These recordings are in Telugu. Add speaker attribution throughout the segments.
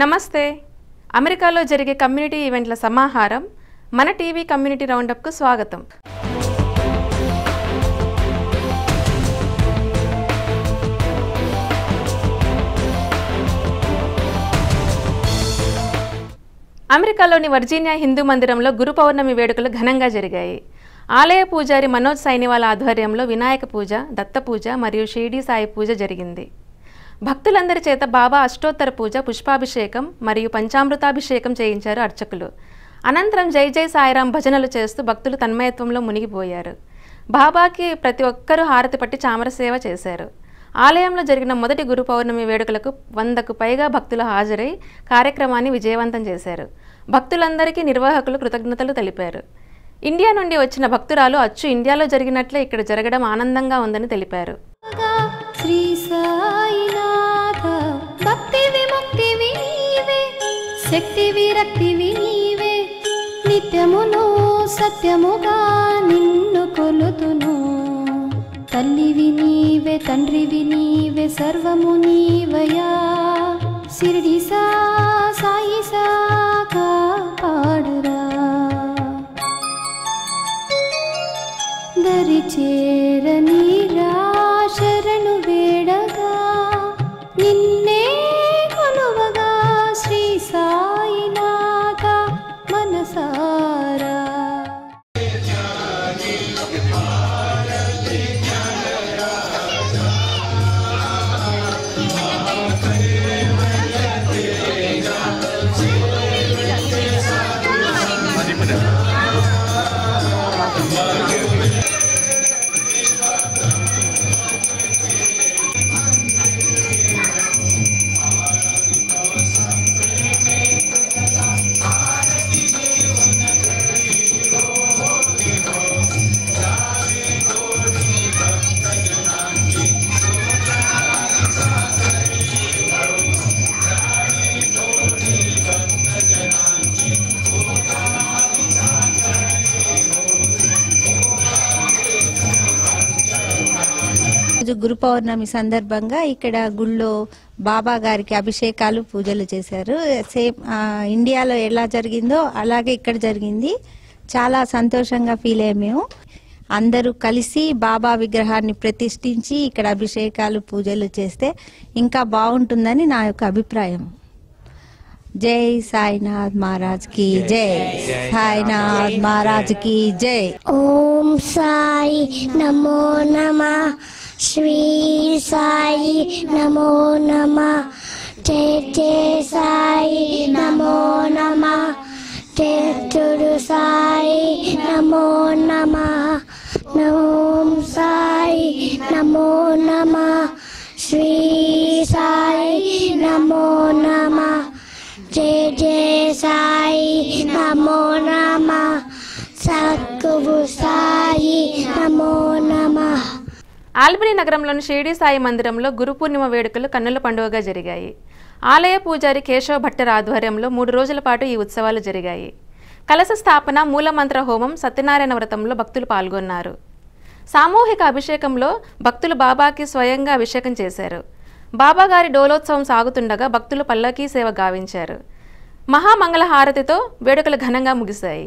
Speaker 1: నమస్తే. అమెరికాలో జరిగే కమ్యూనిటీ ఈవెంట్ల సమాహారం మన టీవీ కమ్యూనిటీ రౌండప్కు స్వాగతం. అమెరికాలోని వర్జీనియా హిందూ మందిరంలో గురు పౌర్ణమి వేడుకలు ఘనంగా జరిగాయి. ఆలయ పూజారి మనోజ్ సైనివాల ఆధ్వర్యంలో వినాయక పూజ దత్త పూజ మరియు షిరిడీ సాయి పూజ జరిగింది. భక్తులందరి చేత బాబా అష్టోత్తర పూజ పుష్పాభిషేకం మరియు పంచామృతాభిషేకం చేయించారు అర్చకులు. అనంతరం జై జై సాయిరాం భజనలు చేస్తూ భక్తులు తన్మయత్వంలో మునిగిపోయారు. బాబాకి ప్రతి ఒక్కరూ హారతి పట్టి చామరసేవ చేశారు. ఆలయంలో జరిగిన మొదటి గురు పౌర్ణమి వేడుకలకు వందకు పైగా భక్తులు హాజరై కార్యక్రమాన్ని విజయవంతం చేశారు. భక్తులందరికీ నిర్వాహకులు కృతజ్ఞతలు తెలిపారు. ఇండియా నుండి వచ్చిన భక్తురాలు అచ్చు ఇండియాలో జరిగినట్లే ఇక్కడ జరగడం ఆనందంగా ఉందని తెలిపారు.
Speaker 2: శ్రీ సాయినా శక్తి విరక్తివి నీవే నిత్యమును సత్యముగా నిన్ను కొలుతును. తల్లివి నీవే తండ్రివి నీవే సర్వము నీవయా. సిరిడి సా
Speaker 3: పౌర్ణమి సందర్భంగా ఇక్కడ గుళ్ళో బాబా గారికి అభిషేకాలు పూజలు చేశారు. సేమ్ ఇండియాలో ఎలా జరిగిందో అలాగే ఇక్కడ జరిగింది. చాలా సంతోషంగా ఫీల్ అయ్యాం మేము. అందరూ కలిసి బాబా విగ్రహాన్ని ప్రతిష్ఠించి ఇక్కడ అభిషేకాలు పూజలు చేస్తే ఇంకా బాగుంటుందని నా యొక్క అభిప్రాయం. జై సాయినాథ్ మహారాజ్కి జై సాయినాథ్ మహారాజ్కి జై
Speaker 4: ఓం సాయి నమో నమ శ్రీ సాయి నమో నమ జయ జయ సాయి నమో నమ జయుడు సాయి నమో నమ ఓం సాయి నమో నమ శ్రీ సాయి నమో నమ జయ నమో నమ. సద్గురు సాయి నమో నమ.
Speaker 1: ఆల్బనీ నగరంలోని షిరిడి సాయి మందిరంలో గురు పూర్ణిమ వేడుకలు కన్నుల పండుగగా జరిగాయి. ఆలయ పూజారి కేశవ భట్టర్ ఆధ్వర్యంలో మూడు రోజుల పాటు ఈ ఉత్సవాలు జరిగాయి. కలశ స్థాపన మూలమంత్ర హోమం సత్యనారాయణ వ్రతంలో భక్తులు పాల్గొన్నారు. సామూహిక అభిషేకంలో భక్తులు బాబాకి స్వయంగా అభిషేకం చేశారు. బాబాగారి డోలోత్సవం సాగుతుండగా భక్తులు పల్లకీ సేవ గావించారు. మహామంగళ హారతితో వేడుకలు ఘనంగా ముగిశాయి.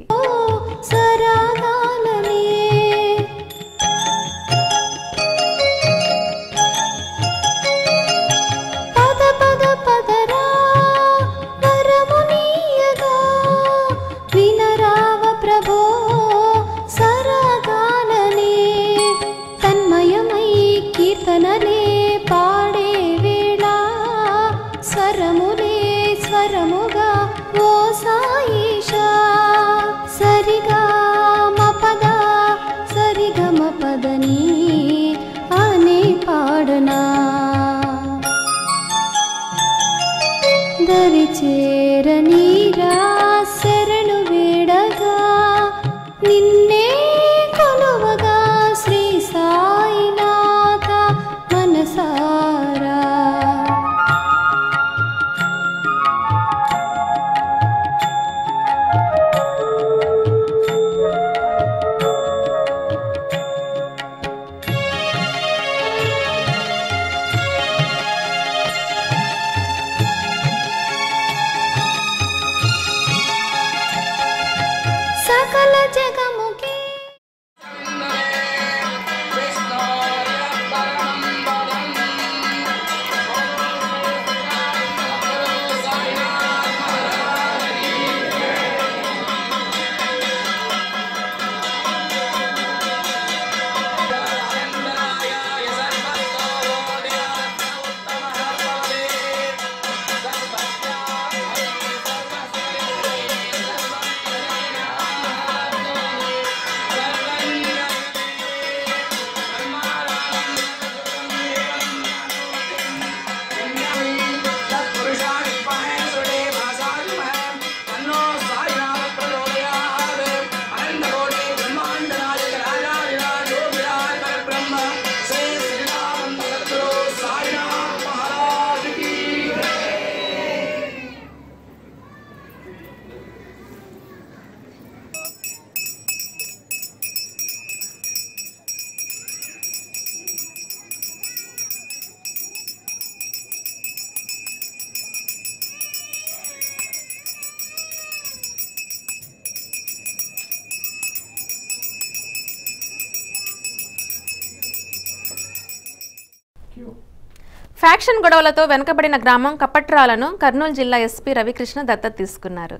Speaker 1: ఫ్యాక్షన్ గొడవలతో వెనుకబడిన గ్రామం కప్పట్రాలను కర్నూలు జిల్లా ఎస్పీ రవికృష్ణ దత్తత తీసుకున్నారు.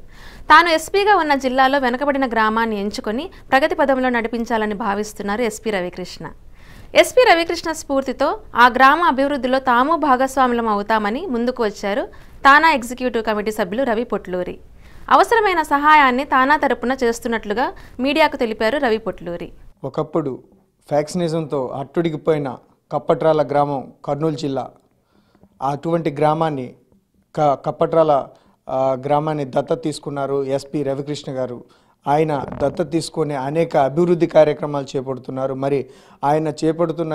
Speaker 1: తాను ఎస్పీగా ఉన్న జిల్లాలో వెనుకబడిన గ్రామాన్ని ఎంచుకొని ప్రగతి పదంలో నడిపించాలని భావిస్తున్నారు ఎస్పీ రవికృష్ణ. ఎస్పీ రవికృష్ణ స్ఫూర్తితో ఆ గ్రామ అభివృద్ధిలో తాము భాగస్వాములం అవుతామని ముందుకు వచ్చారు తానా ఎగ్జిక్యూటివ్ కమిటీ సభ్యులు రవి పొట్లూరి. అవసరమైన సహాయాన్ని తానా తరపున చేస్తున్నట్లుగా మీడియాకు తెలిపారు రవి పొట్లూరి.
Speaker 5: ఒకప్పుడు ఫ్యాక్సినేషన్తో అట్టుడిగిపోయిన కప్పట్రాల గ్రామం కర్నూలు జిల్లా అటువంటి గ్రామాన్ని క కప్పట్రాల గ్రామాన్ని దత్త తీసుకున్నారు ఎస్పి రవికృష్ణ గారు. ఆయన దత్త తీసుకొని అనేక అభివృద్ధి కార్యక్రమాలు చేపడుతున్నారు. మరి ఆయన చేపడుతున్న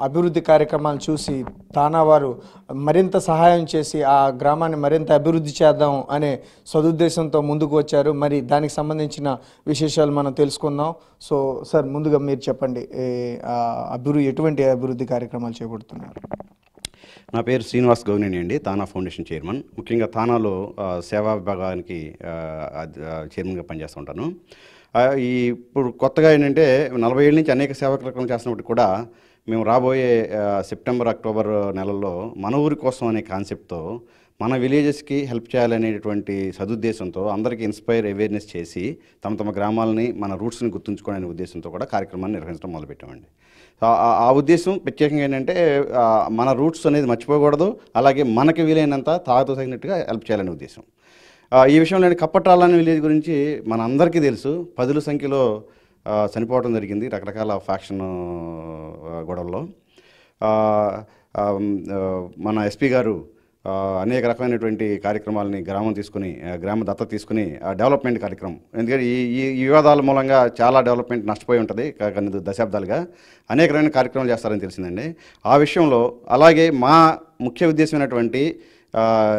Speaker 5: అభివృద్ధి కార్యక్రమాలు చూసి తానా వారు మరింత సహాయం చేసి ఆ గ్రామాన్ని మరింత అభివృద్ధి చేద్దాం అనే సదుద్దేశంతో ముందుకు వచ్చారు. మరి దానికి సంబంధించిన విశేషాలు మనం తెలుసుకుందాం. సో సార్ ముందుగా మీరు చెప్పండి అభివృద్ధి ఎటువంటి అభివృద్ధి కార్యక్రమాలు చేపడుతున్నారు?
Speaker 6: నా పేరు శ్రీనివాస్ గౌనేని అండి తానా ఫౌండేషన్ చైర్మన్. ముఖ్యంగా తానాలో సేవా విభాగానికి చైర్మన్గా పనిచేస్తూ ఉంటాను. ఈ ఇప్పుడు కొత్తగా ఏంటంటే నలభై ఏళ్ళ నుంచి అనేక సేవా కార్యక్రమం చేస్తున్నప్పుడు కూడా మేము రాబోయే సెప్టెంబర్ అక్టోబర్ నెలల్లో మన ఊరి కోసం అనే కాన్సెప్ట్తో మన విలేజెస్కి హెల్ప్ చేయాలనేటువంటి సదుద్దేశంతో అందరికీ ఇన్స్పైర్ అవేర్నెస్ చేసి తమ తమ గ్రామాలని మన రూట్స్ని గుర్తుంచుకోవాలనే ఉద్దేశంతో కూడా కార్యక్రమాన్ని నిర్వహించడం మొదలుపెట్టామండి. ఆ- ఉద్దేశం ప్రత్యేకంగా ఏంటంటే మన రూట్స్ అనేది మర్చిపోకూడదు అలాగే మనకి వీలైనంత తాగుతూ తగినట్టుగా హెల్ప్ చేయాలనే ఉద్దేశం. ఈ విషయంలో నేను కప్పట్రాలని విలేజ్ గురించి మన అందరికీ తెలుసు. పదుల సంఖ్యలో చనిపోవడం జరిగింది రకరకాల ఫ్యాక్షన్ గొడవల్లో. మన ఎస్పీ గారు అనేక రకమైనటువంటి కార్యక్రమాలని గ్రామం తీసుకుని గ్రామ దత్తత తీసుకుని ఆ, డెవలప్మెంట్ కార్యక్రమం. ఎందుకంటే ఈ ఈ వివాదాల మూలంగా చాలా డెవలప్మెంట్ నష్టపోయి ఉంటుంది కొన్ని దశాబ్దాలుగా. అనేక రకమైన కార్యక్రమాలు చేస్తారని తెలిసిందండి. ఆ విషయంలో అలాగే మా ముఖ్య ఉద్దేశమైనటువంటి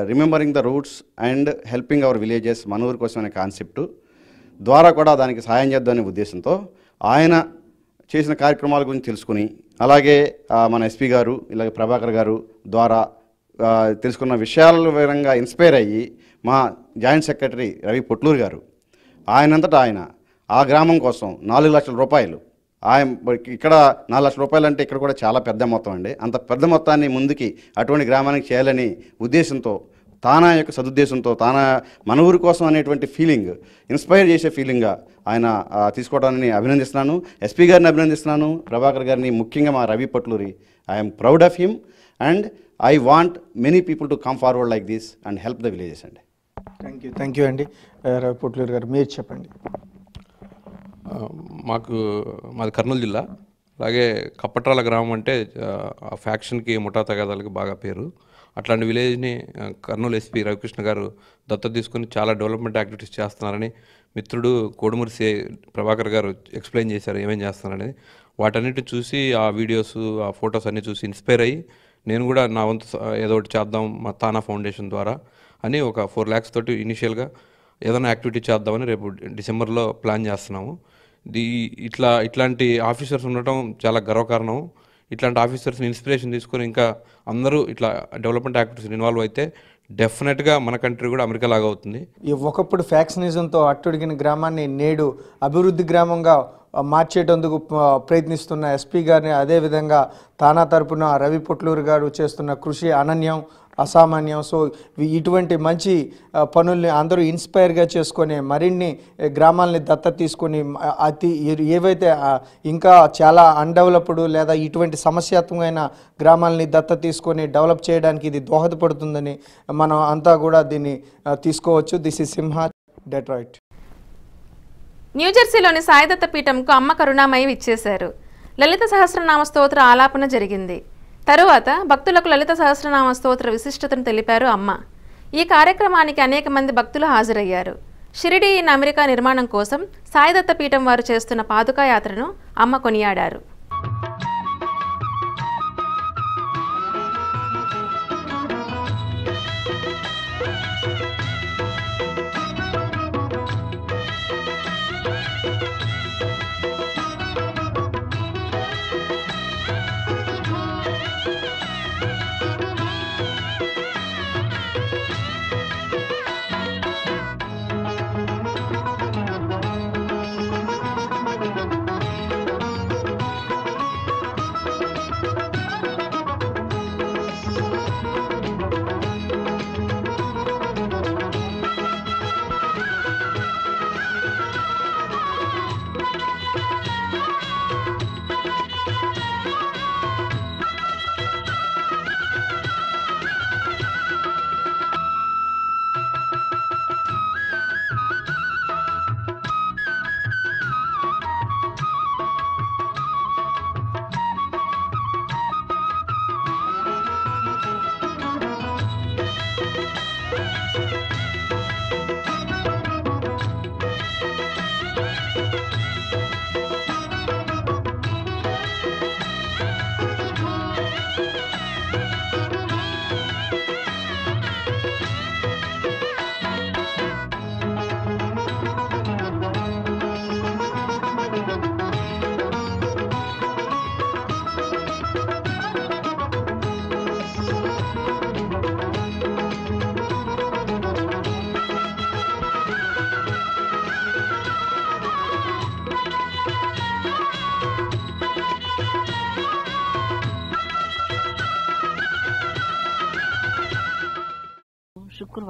Speaker 6: remembering the roots and helping our villages మన ఊరి కోసం అనే కాన్సెప్టు ద్వారా కూడా దానికి సహాయం చేద్దామనే ఉద్దేశంతో ఆయన చేసిన కార్యక్రమాల గురించి తెలుసుకుని అలాగే మన ఎస్పీ గారు ఇలాగే ప్రభాకర్ గారు ద్వారా తెలుసుకున్న విషయాల వివరంగా ఇన్స్పైర్ అయ్యి మా జాయింట్ సెక్రటరీ రవి పొట్లూరు గారు. ఆయనంతటా ఆయన ఆ గ్రామం కోసం నాలుగు లక్షల రూపాయలు. ఆయన ఇక్కడ నాలుగు లక్షల రూపాయలు అంటే ఇక్కడ కూడా చాలా పెద్ద మొత్తం అండి. అంత పెద్ద మొత్తాన్ని ముందుకి అటువంటి గ్రామానికి చేయాలని ఉద్దేశంతో తానా యొక్క సదుద్దేశంతో తానా మన ఊరి కోసం అనేటువంటి ఫీలింగ్ ఇన్స్పైర్ చేసే ఫీలింగ్గా ఆయన ఆ, తీసుకోవడాన్ని అభినందిస్తున్నాను. ఎస్పీ గారిని అభినందిస్తున్నాను. ప్రభాకర్ గారిని ముఖ్యంగా మా Ravi Potluri. I'm proud of him. And I want many people to come forward like this and help the villages అండి
Speaker 5: థ్యాంక్ యూ థ్యాంక్ యూ అండి పొట్లూరు గారు మీరు చెప్పండి.
Speaker 7: ఆ, మాకు మాది కర్నూలు జిల్లా. అలాగే కప్పట్రాల గ్రామం అంటే ఆ, ఆ ఫ్యాక్షన్కి ముఠా తగాదాలకి బాగా పేరు. అట్లాంటి విలేజ్ని ఆ, కర్నూలు ఎస్పీ రవికృష్ణ గారు దత్తత తీసుకుని చాలా డెవలప్మెంట్ యాక్టివిటీస్ చేస్తున్నారని మిత్రుడు కోడుమూరి సి. ప్రభాకర్ గారు ఎక్స్ప్లెయిన్ చేశారు ఏమేం చేస్తున్నారనేది. వాటన్నిటిని చూసి ఆ వీడియోస్ ఆ ఫొటోస్ అన్నీ చూసి ఇన్స్పైర్ అయ్యి నేను కూడా నా వంతు ఏదో ఒకటి చేద్దాం మా తానా ఫౌండేషన్ ద్వారా అని ఒక ఫోర్ ల్యాక్స్ తోటి ఇనిషియల్గా ఏదైనా యాక్టివిటీ చేద్దామని రేపు డిసెంబర్లో ప్లాన్ చేస్తున్నాము. దీ ఇట్లా ఇట్లాంటి ఆఫీసర్స్ ఉండటం చాలా గర్వకారణం ఇట్లాంటి ఆఫీసర్స్ని ఇన్స్పిరేషన్ తీసుకొని ఇంకా అందరూ ఇట్లా డెవలప్మెంట్ యాక్టివిటీస్ ఇన్వాల్వ్ అయితే డెఫినెట్గా మన కంట్రీ కూడా అమెరికా లాగా అవుతుంది.
Speaker 5: ఈ ఒకప్పుడు ఫ్యాక్సినేషన్తో అట్టుడిగిన గ్రామాన్ని నేడు అభివృద్ధి గ్రామంగా మార్చేటందుకు ప్రయత్నిస్తున్న ఎస్పీ గారిని అదేవిధంగా తానా తరపున రవి పుట్లూరు గారు చేస్తున్న కృషి అనన్యం అసామాన్యం. సో ఇటువంటి మంచి పనుల్ని అందరూ ఇన్స్పైర్గా చేసుకొని మరిన్ని గ్రామాలని దత్త తీసుకొని అతి ఏవైతే ఇంకా చాలా అన్డెవలప్డ్ లేదా ఇటువంటి సమస్యాత్మకమైన గ్రామాలని దత్త తీసుకొని డెవలప్ చేయడానికి ఇది దోహదపడుతుందని మనం అంతా కూడా దీన్ని తీసుకోవచ్చు. This is Simha Detroit.
Speaker 1: న్యూజెర్సీలోని Saidatta పీఠంకు అమ్మ కరుణామయి ఇచ్చేశారు. లలిత సహస్రనామ స్తోత్ర ఆలాపన జరిగింది. తరువాత భక్తులకు లలిత సహస్రనామ స్తోత్ర విశిష్టతను తెలిపారు అమ్మ. ఈ కార్యక్రమానికి అనేక మంది భక్తులు హాజరయ్యారు. షిరిడి ఇన్ అమెరికా నిర్మాణం కోసం సాయిదత్త పీఠం వారు చేస్తున్న పాదుకాయాత్రను అమ్మ కొనియాడారు.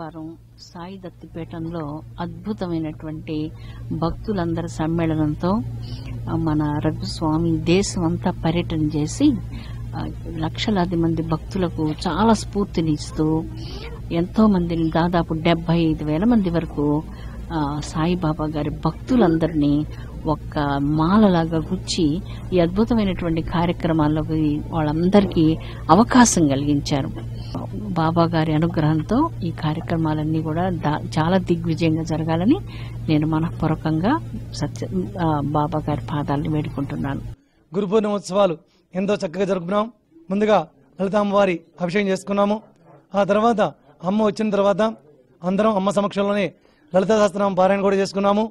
Speaker 8: శుక్రవారం సాయి దత్తిపేటంలో అద్భుతమైనటువంటి భక్తులందరి సమ్మేళనంతో మన రఘుస్వామి దేశం అంతా పర్యటన చేసి లక్షలాది మంది భక్తులకు చాలా స్ఫూర్తినిస్తూ ఎంతో మందిని దాదాపు డెబ్బై ఐదు వేల మంది వరకు సాయిబాబా గారి భక్తులందరినీ ఒక్క మాలలాగా గుచ్చి ఈ అద్భుతమైనటువంటి కార్యక్రమాల్లోకి వాళ్ళందరికీ అవకాశం కలిగించారు. బాబా గారి అనుగ్రహంతో ఈ కార్యక్రమాలన్నీ కూడా చాలా దిగ్విజయంగా జరగాలని నేను మనఃపూర్వకంగా సత్య బాబా గారి పాదాలను వేడుకుంటున్నాను.
Speaker 9: గురు పూర్ణిమోత్సవాలు ఎంతో చక్కగా జరుపుకున్నాం. ముందుగా లలితామ్మవారి అభిషేకం చేసుకున్నాము. ఆ తర్వాత అమ్మ వచ్చిన తర్వాత అందరం అమ్మ సమక్షంలోనే లలితా సహస్రనామ పారాయణ కూడా చేసుకున్నాము.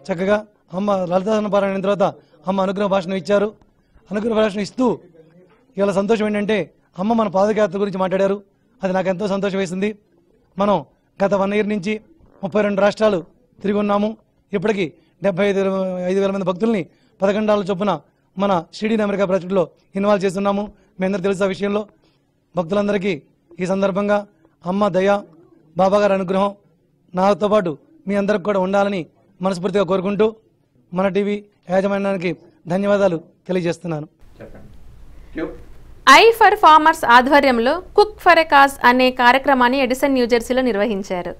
Speaker 9: చక్కగా అమ్మ లలితాసన పారాయణ అయిన తర్వాత అమ్మ అనుగ్రహ భాషను ఇచ్చారు. అనుగ్రహ భాషను ఇస్తూ ఇవాళ సంతోషం ఏంటంటే అమ్మ మన పాదయాత్ర గురించి మాట్లాడారు. అది నాకు ఎంతో సంతోషం వేసింది. మనం గత వన్ ఇయర్ నుంచి ముప్పై రెండు రాష్ట్రాలు తిరిగి ఉన్నాము. ఇప్పటికీ డెబ్బై ఐదు ఐదు వేల మంది భక్తుల్ని పదకొండాల చొప్పున మన షిడీన్ అమెరికా ప్రాజెక్టులో ఇన్వాల్వ్ చేస్తున్నాము. మీ అందరూ తెలుసు ఆ విషయంలో. భక్తులందరికీ ఈ సందర్భంగా అమ్మ దయ బాబా గారి అనుగ్రహం నాతో పాటు మీ అందరికి కూడా ఉండాలని మనస్ఫూర్తిగా కోరుకుంటూ మన టీవీ యాజమాన్యానికి ధన్యవాదాలు తెలియజేస్తున్నాను.
Speaker 1: ఐ ఫర్ ఫార్మర్స్ ఆధ్వర్యంలో కుక్ ఫర్ ఎ కాజ్ అనే కార్యక్రమాన్ని ఎడిసన్ న్యూజెర్సీలో నిర్వహించారు.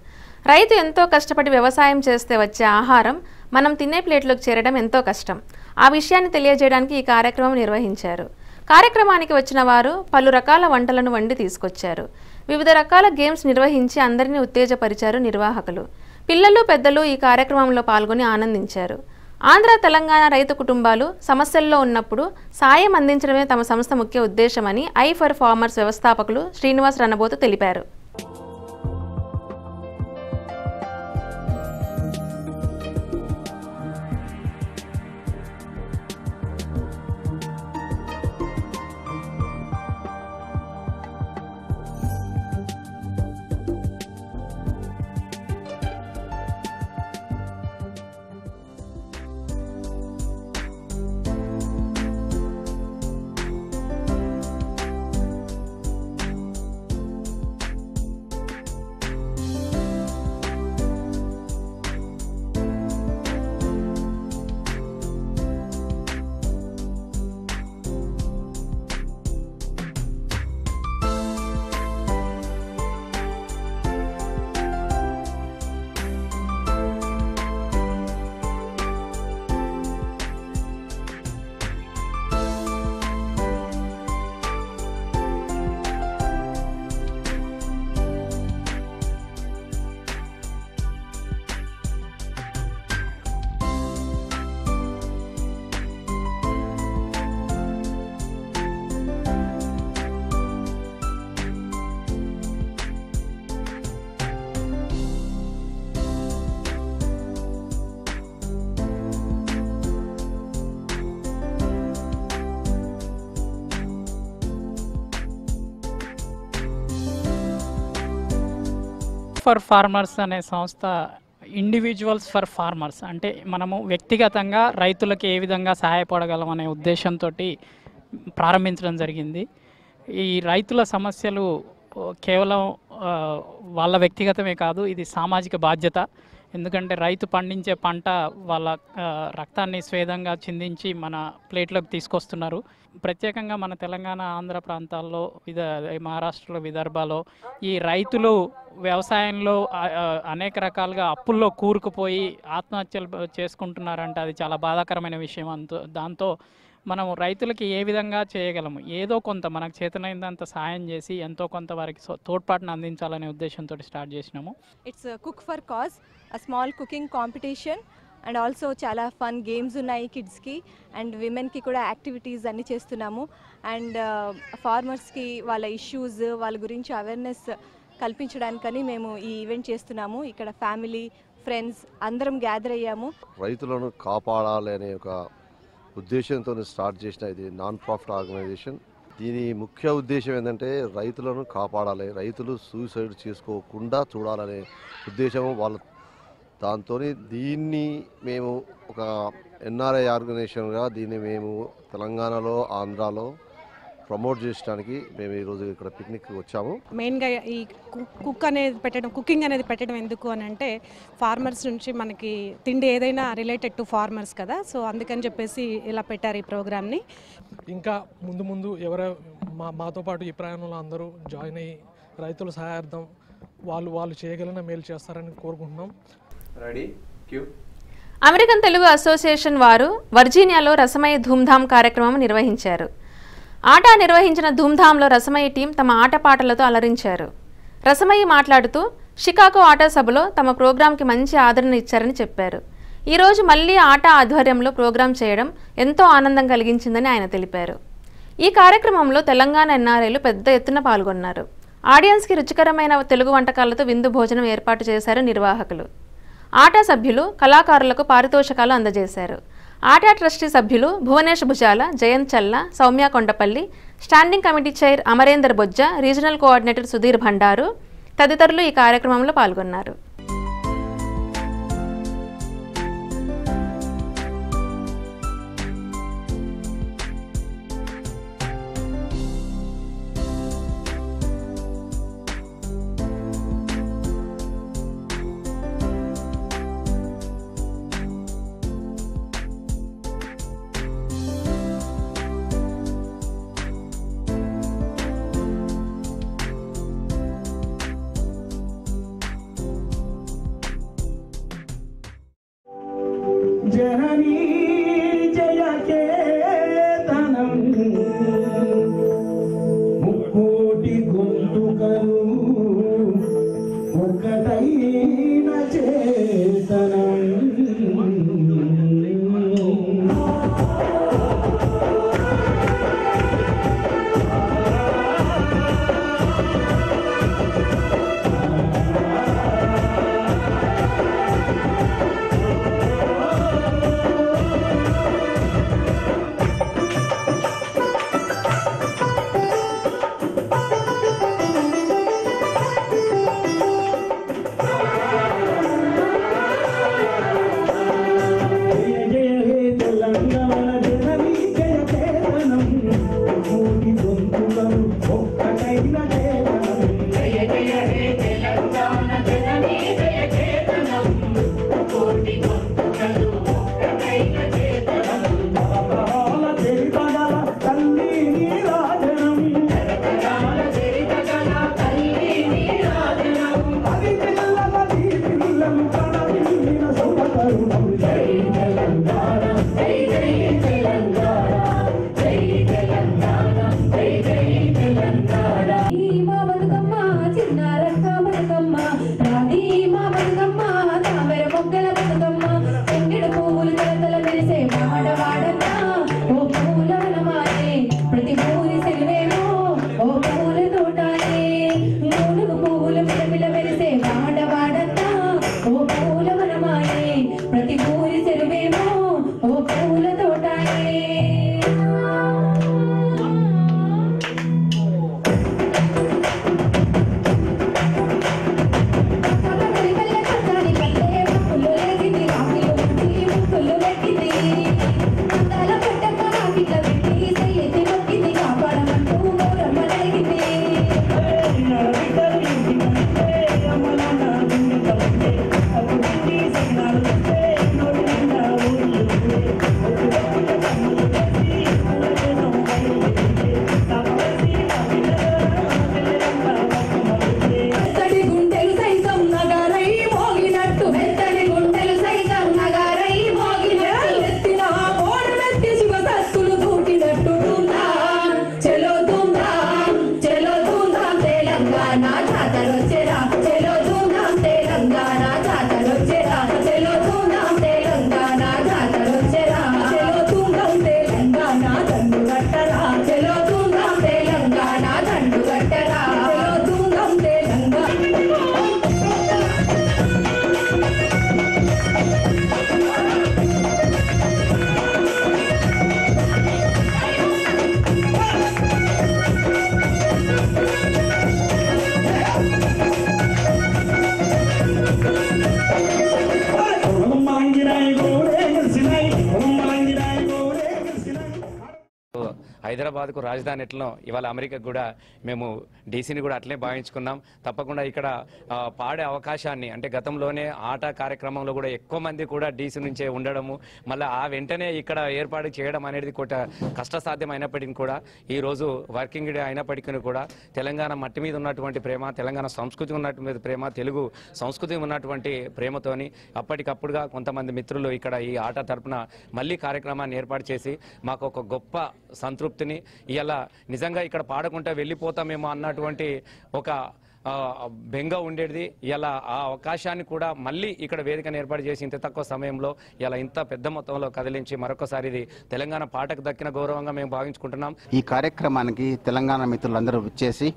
Speaker 1: రైతు ఎంతో కష్టపడి వ్యవసాయం చేస్తే వచ్చే ఆహారం మనం తినే ప్లేట్లోకి చేరడం ఎంతో కష్టం. ఆ విషయాన్ని తెలియజేయడానికి ఈ కార్యక్రమం నిర్వహించారు. కార్యక్రమానికి వచ్చిన వారు పలు రకాల వంటలను వండి తీసుకొచ్చారు. వివిధ రకాల గేమ్స్ నిర్వహించి అందరినీ ఉత్తేజపరిచారు నిర్వాహకులు. పిల్లలు పెద్దలు ఈ కార్యక్రమంలో పాల్గొని ఆనందించారు. ఆంధ్ర తెలంగాణ రైతు కుటుంబాలు సమస్యల్లో ఉన్నప్పుడు సాయం అందించడమే తమ సంస్థ ముఖ్య ఉద్దేశమని ఐ ఫర్ ఫార్మర్స్ వ్యవస్థాపకులు శ్రీనివాస్ రణబోతు తెలిపారు.
Speaker 2: ఫర్ ఫార్మర్స్ అనే సంస్థ ఇండివిజువల్స్ ఫర్ ఫార్మర్స్ అంటే మనము వ్యక్తిగతంగా రైతులకు ఏ విధంగా సహాయపడగలం అనే ఉద్దేశంతో ప్రారంభించడం జరిగింది. ఈ రైతుల సమస్యలు కేవలం వాళ్ళ వ్యక్తిగతమే కాదు ఇది సామాజిక బాధ్యత. ఎందుకంటే రైతు పండించే పంట వాళ్ళ రక్తాన్ని స్వేదంగా చిందించి మన ప్లేట్లోకి తీసుకొస్తున్నారు. ప్రత్యేకంగా మన తెలంగాణ ఆంధ్ర ప్రాంతాల్లో విద మహారాష్ట్రలో విదర్భలో ఈ రైతులు వ్యవసాయంలో అనేక రకాలుగా అప్పుల్లో కూరుకుపోయి ఆత్మహత్యలు చేసుకుంటున్నారంటే అది చాలా బాధాకరమైన విషయం. అంత దాంతో మనం రైతులకి ఏ విధంగా చేయగలము? ఏదో కొంత మనకు చేతనైనంత సాయం చేసి ఎంతో కొంత వారికి తోడ్పాటును అందించాలనే ఉద్దేశంతో స్టార్ట్ చేసినాము.
Speaker 10: It's cook for cause a small cooking competition and also చాలా ఫన్ గేమ్స్ ఉన్నాయి కిడ్స్కి అండ్ విమెన్కి కూడా యాక్టివిటీస్ అన్నీ చేస్తున్నాము. అండ్ ఫార్మర్స్కి వాళ్ళ ఇష్యూస్ వాళ్ళ గురించి అవేర్నెస్ కల్పించడానికని మేము ఈ ఈవెంట్ చేస్తున్నాము. ఇక్కడ ఫ్యామిలీ ఫ్రెండ్స్ అందరం గ్యాదర్ అయ్యాము.
Speaker 11: రైతులను కాపాడాలి అనే ఒక ఉద్దేశంతో స్టార్ట్ చేసిన ఇది నాన్ ప్రాఫిట్ ఆర్గనైజేషన్ దీని ముఖ్య ఉద్దేశం ఏంటంటే రైతులను కాపాడాలి రైతులు సూసైడ్ చేసుకోకుండా చూడాలనే ఉద్దేశం వాళ్ళ దాంతో దీన్ని మేము ఒక ఎన్ఆర్ఐ ఆర్గనైజేషన్గా దీన్ని మేము తెలంగాణలో ఆంధ్రాలో ప్రమోట్ చేయడానికి మేము ఈరోజు ఇక్కడ పిక్నిక్ వచ్చాము.
Speaker 12: మెయిన్గా ఈ కు- కుక్ అనేది పెట్టడం కుకింగ్ అనేది పెట్టడం ఎందుకు అని అంటే ఫార్మర్స్ నుంచి మనకి తిండి ఏదైనా రిలేటెడ్ టు ఫార్మర్స్ కదా. సో అందుకని చెప్పేసి ఇలా పెట్టారు ఈ ప్రోగ్రామ్ని
Speaker 13: ఇంకా ముందు ముందు ఎవర మా మాతో పాటు ఈ ప్రయాణంలో అందరూ జాయిన్ అయ్యి రైతుల సహాయార్థం వాళ్ళు వాళ్ళు చేయగలిగిన మేలు చేస్తారని కోరుకుంటున్నాం.
Speaker 7: రెడీ క్యూ
Speaker 1: అమెరికన్ తెలుగు అసోసియేషన్ వారు వర్జీనియాలో రసమయ ధూమ్ధామ్ కార్యక్రమం నిర్వహించారు. ఆట నిర్వహించిన ధూమ్ధామ్లో రసమయ్య టీం తమ ఆటపాటలతో అలరించారు. రసమయ్య మాట్లాడుతూ షికాగో ఆట సభలో తమ ప్రోగ్రాంకి మంచి ఆదరణ ఇచ్చారని చెప్పారు. ఈరోజు మళ్ళీ ఆట ఆధ్వర్యంలో ప్రోగ్రాం చేయడం ఎంతో ఆనందం కలిగించిందని ఆయన తెలిపారు. ఈ కార్యక్రమంలో తెలంగాణ ఎన్ఆర్ఐలు పెద్ద ఎత్తున పాల్గొన్నారు. ఆడియన్స్కి రుచికరమైన తెలుగు వంటకాలతో విందు భోజనం ఏర్పాటు చేశారు నిర్వాహకులు. ఆటా సభ్యులు కళాకారులకు పారితోషకాలు అందజేశారు. ఆటా ట్రస్టీ సభ్యులు Bhuvanesh Bhujala Jayant Challa Soumya Kondapalli standing committee chair Amarender Bojja regional coordinator Sudheer Bhandaru తదితరులు ఈ కార్యక్రమంలో పాల్గొన్నారు.
Speaker 14: హైదరాబాద్కు రాజధాని ఎట్లనో ఇవాళ అమెరికాకు కూడా మేము డీసీని కూడా అట్లే భావించుకున్నాం. తప్పకుండా ఇక్కడ పాడే అవకాశాన్ని అంటే గతంలోనే ఆట కార్యక్రమంలో కూడా ఎక్కువ మంది కూడా డీసీ నుంచే ఉండడము మళ్ళీ ఆ వెంటనే ఇక్కడ ఏర్పాటు చేయడం అనేది కొట్ట కష్టసాధ్యం అయినప్పటికీ కూడా ఈరోజు వర్కింగ్ డే అయినప్పటికీ కూడా తెలంగాణ మట్టి మీద ఉన్నటువంటి ప్రేమ తెలంగాణ సంస్కృతి ఉన్నటువంటి ప్రేమ తెలుగు సంస్కృతి ఉన్నటువంటి ప్రేమతోని అప్పటికప్పుడుగా కొంతమంది మిత్రులు ఇక్కడ ఈ ఆట తరపున మళ్ళీ కార్యక్రమాన్ని ఏర్పాటు చేసి మాకు ఒక గొప్ప సంతృప్తిని ఇలా నిజంగా ఇక్కడ పాడకుండా వెళ్ళిపోతామేమో అన్నటువంటి ఒక బెంగ ఉండేది. ఇలా ఆ అవకాశాన్ని కూడా మళ్ళీ ఇక్కడ వేదికను ఏర్పాటు చేసి ఇంత తక్కువ సమయంలో ఇలా ఇంత పెద్ద మొత్తంలో కదిలించి మరొకసారి ఇది తెలంగాణ పాటకు దక్కిన గౌరవంగా మేము భావించుకుంటున్నాం.
Speaker 15: ఈ కార్యక్రమానికి తెలంగాణ మిత్రులందరూ వచ్చేసి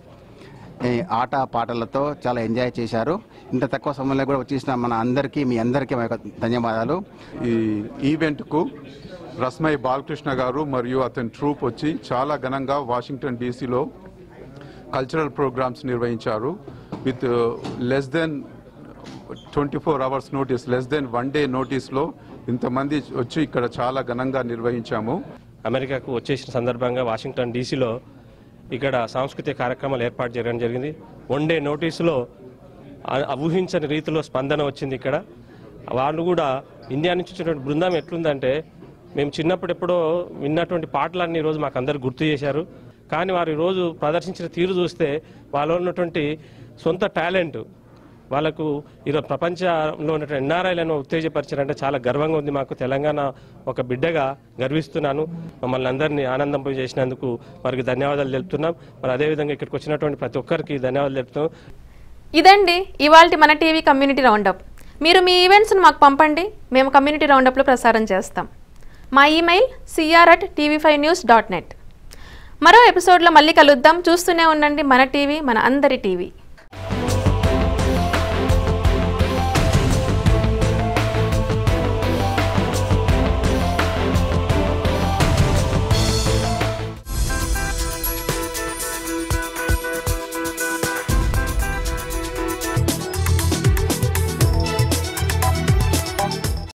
Speaker 15: ఆట పాటలతో చాలా ఎంజాయ్ చేశారు. ఇంత తక్కువ సమయంలో కూడా వచ్చేసిన మన అందరికీ మీ అందరికీ మా యొక్క ధన్యవాదాలు.
Speaker 16: ఈ ఈవెంట్కు రస్మై బాలకృష్ణ గారు మరియు అతని ట్రూప్ వచ్చి చాలా ఘనంగా వాషింగ్టన్ డీసీలో కల్చరల్ ప్రోగ్రామ్స్ నిర్వహించారు. With less than twenty four hours notice less than one day నోటీస్లో ఇంతమంది వచ్చి ఇక్కడ చాలా ఘనంగా నిర్వహించాము.
Speaker 17: అమెరికాకు వచ్చేసిన సందర్భంగా వాషింగ్టన్ డీసీలో ఇక్కడ సాంస్కృతిక కార్యక్రమాలు ఏర్పాటు చేయడం జరిగింది. వన్ డే నోటీసులో ఊహించని రీతిలో స్పందన వచ్చింది ఇక్కడ. వాళ్ళు కూడా ఇండియా నుంచి వచ్చినటువంటి బృందం ఎట్లుందంటే మేము చిన్నప్పుడు ఎప్పుడో విన్నటువంటి పాటలన్నీ ఈరోజు మాకు అందరు గుర్తు చేశారు. కానీ వారు ఈరోజు ప్రదర్శించిన తీరు చూస్తే వాళ్ళు ఉన్నటువంటి సొంత టాలెంట్ వాళ్ళకు ఈరోజు ప్రపంచంలో ఉన్నటువంటి ఎన్ఆర్ఐలను ఉత్తేజపరిచారంటే చాలా గర్వంగా ఉంది మాకు. తెలంగాణ ఒక బిడ్డగా గర్విస్తున్నాను. మమ్మల్ని అందరినీ ఆనందం చేసినందుకు వారికి ధన్యవాదాలు తెలుపుతున్నాం. మరి అదేవిధంగా ఇక్కడికి వచ్చినటువంటి ప్రతి ఒక్కరికి ధన్యవాదాలు తెలుపుతున్నాం
Speaker 1: ఇదండి ఇవాళ మన టీవీ కమ్యూనిటీ రౌండప్. మీరు మీ ఈవెంట్స్ను మాకు పంపండి. మేము కమ్యూనిటీ రౌండప్లో ప్రసారం చేస్తాం. మా email CR at TV five news dot net మరో ఎపిసోడ్లో మళ్ళీ కలుద్దాం. చూస్తూనే ఉండండి మన టీవీ మన అందరి టీవీ.